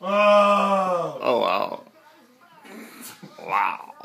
Oh. Oh wow. wow. wow.